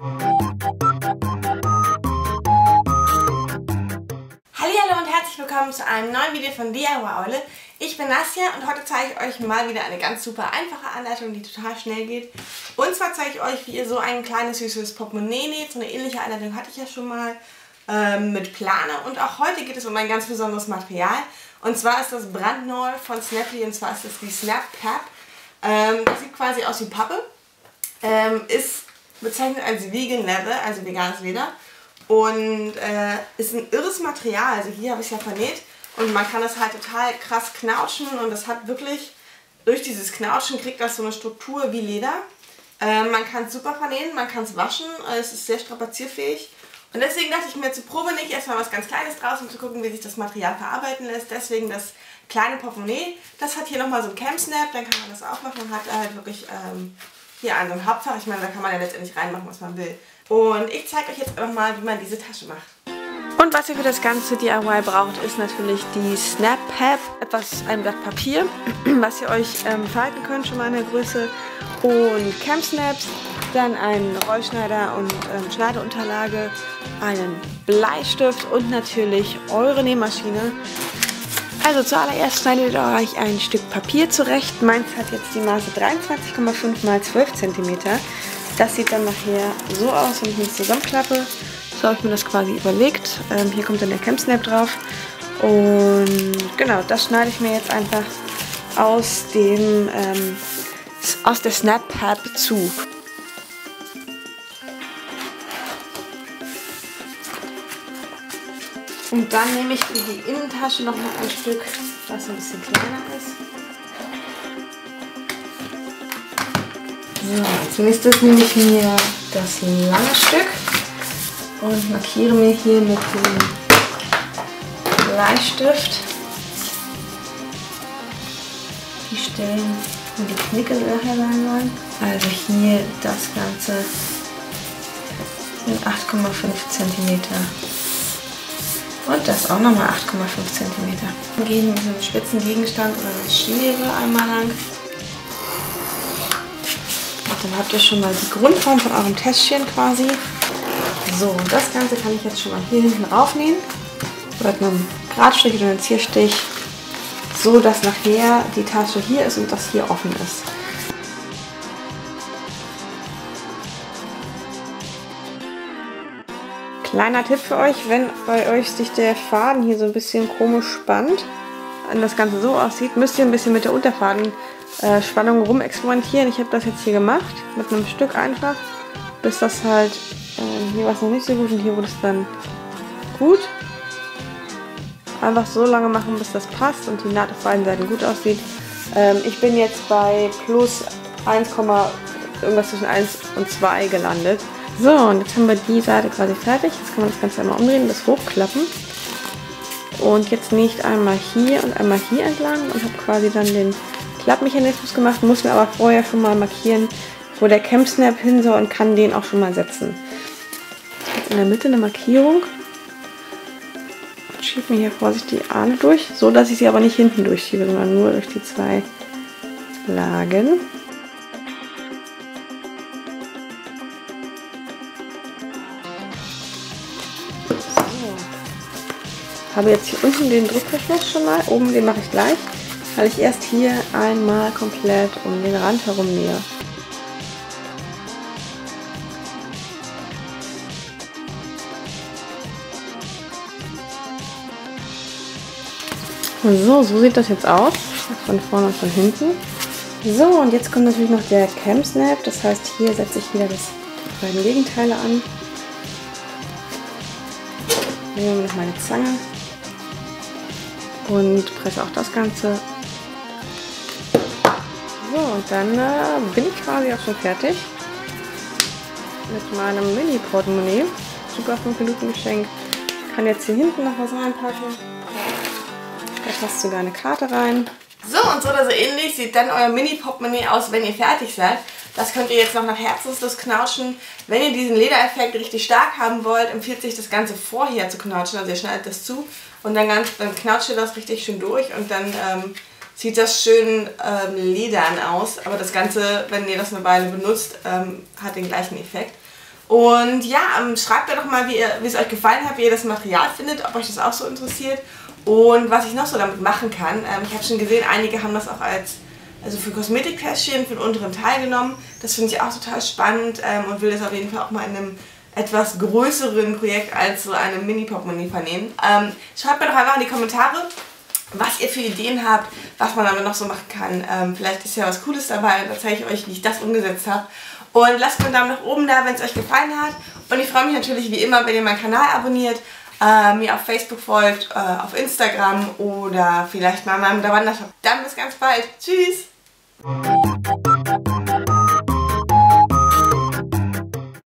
Hallo und herzlich willkommen zu einem neuen Video von DIY Eule. Ich bin Nasja und heute zeige ich euch mal wieder eine ganz super einfache Anleitung, die total schnell geht. Und zwar zeige ich euch, wie ihr so ein kleines süßes Portemonnaie näht. So eine ähnliche Anleitung hatte ich ja schon mal ähm, mit Plane. Und auch heute geht es um ein ganz besonderes Material. Und zwar ist das brandneu von Snappy und zwar ist das die Snap Cap. Ähm, das sieht quasi aus wie Pappe. Ähm, ist bezeichnet als Vegan Leather, also veganes Leder. Und äh, ist ein irres Material. Also hier habe ich es ja vernäht. Und man kann das halt total krass knautschen. Und das hat wirklich, durch dieses Knautschen kriegt das so eine Struktur wie Leder. Äh, man kann es super vernähen, man kann es waschen. Es ist sehr strapazierfähig. Und deswegen dachte ich mir zur Probe nicht erstmal was ganz Kleines draus, um zu gucken, wie sich das Material verarbeiten lässt. Deswegen das kleine Portemonnaie. Das hat hier nochmal so ein Cam Snap, dann kann man das aufmachen und hat halt wirklich ähm, hier ein Hauptfach. Ich meine, da kann man ja letztendlich reinmachen, was man will. Und ich zeige euch jetzt einfach mal, wie man diese Tasche macht. Und was ihr für das ganze DIY braucht, ist natürlich die Snap Pad, etwas, ein Blatt Papier, was ihr euch ähm, falten könnt, schon mal in der Größe, und Cam Snaps, dann einen Rollschneider und ähm, Schneideunterlage, einen Bleistift und natürlich eure Nähmaschine. Also zuallererst schneidet ihr euch ein Stück Papier zurecht. Meins hat jetzt die Maße 23,5 x 12 cm. Das sieht dann nachher so aus, wenn ich mich zusammenklappe. So habe ich mir das quasi überlegt. Ähm, hier kommt dann der Camp Snap drauf. Und genau, das schneide ich mir jetzt einfach aus dem ähm, aus der Snap Pad zu. Und dann nehme ich für die Innentasche noch mal ein Stück, was ein bisschen kleiner ist. So, als nächstes nehme ich mir das lange Stück und markiere mir hier mit dem Bleistift die Stellen, wo die Knicke nachher sein sollen. Also hier das Ganze sind 8,5 cm. Und das auch nochmal 8,5 cm. Dann gehen wir mit einem spitzen Gegenstand oder einer Schere einmal lang. Und dann habt ihr schon mal die Grundform von eurem Täschchen quasi. So, das Ganze kann ich jetzt schon mal hier hinten raufnehmen. Mit einem Gradstrich oder einem Zierstich. So, dass nachher die Tasche hier ist und das hier offen ist. Kleiner Tipp für euch, wenn bei euch sich der Faden hier so ein bisschen komisch spannt, und das Ganze so aussieht, müsst ihr ein bisschen mit der Unterfadenspannung rumexperimentieren. Ich habe das jetzt hier gemacht, mit einem Stück einfach, bis das halt, äh, hier war es noch nicht so gut und hier wurde es dann gut. Einfach so lange machen, bis das passt und die Naht auf beiden Seiten gut aussieht. Ähm, ich bin jetzt bei plus 1, irgendwas zwischen 1 und 2 gelandet. So, und jetzt haben wir die Seite quasi fertig. Jetzt kann man das Ganze einmal umdrehen, das hochklappen. Und jetzt nähe ich einmal hier und einmal hier entlang und habe quasi dann den Klappmechanismus gemacht. Muss mir aber vorher schon mal markieren, wo der Camp Snap hin soll und kann den auch schon mal setzen. Jetzt in der Mitte eine Markierung. Und schiebe mir hier vorsichtig die Ahne durch, so dass ich sie aber nicht hinten durchschiebe, sondern nur durch die zwei Lagen. Habe jetzt hier unten den Druckverschluss schon mal. Oben den mache ich gleich, weil ich erst hier einmal komplett um den Rand herum nähe. So, so sieht das jetzt aus. Von vorne und von hinten. So, und jetzt kommt natürlich noch der Cam Snap. Das heißt, hier setze ich wieder das beiden Gegenteile an. Nehmen wir noch meine Zange und presse auch das Ganze. So, und dann äh, bin ich quasi auch schon fertig mit meinem Mini-Portemonnaie. Super 5 Minuten Geschenk. Kann jetzt hier hinten noch was reinpacken. Da passt sogar eine Karte rein. So und so oder so ähnlich sieht dann euer Mini-Portemonnaie aus, wenn ihr fertig seid. Das könnt ihr jetzt noch nach Herzenslust knautschen. Wenn ihr diesen Ledereffekt richtig stark haben wollt, empfiehlt sich das Ganze vorher zu knautschen. Also ihr schneidet das zu und dann, ganz, dann knautscht ihr das richtig schön durch und dann ähm, sieht das schön ähm, ledern aus. Aber das Ganze, wenn ihr das eine Weile benutzt, ähm, hat den gleichen Effekt. Und ja, ähm, schreibt mir doch mal, wie, ihr, wie es euch gefallen hat, wie ihr das Material findet, ob euch das auch so interessiert und was ich noch so damit machen kann. Ähm, ich habe schon gesehen, einige haben das auch als also für Kosmetiktäschchen für den unteren Teil genommen. Das finde ich auch total spannend ähm, und will das auf jeden Fall auch mal in einem etwas größeren Projekt als so eine Mini-Portemonnaie vernehmen. Ähm, schreibt mir doch einfach in die Kommentare, was ihr für Ideen habt, was man damit noch so machen kann. Ähm, vielleicht ist ja was Cooles dabei da zeige ich euch, wie ich das umgesetzt habe. Und lasst mir einen Daumen nach oben da, wenn es euch gefallen hat. Und ich freue mich natürlich wie immer, wenn ihr meinen Kanal abonniert, äh, mir auf Facebook folgt, äh, auf Instagram oder vielleicht mal in meinem Wandershop. Dann bis ganz bald. Tschüss!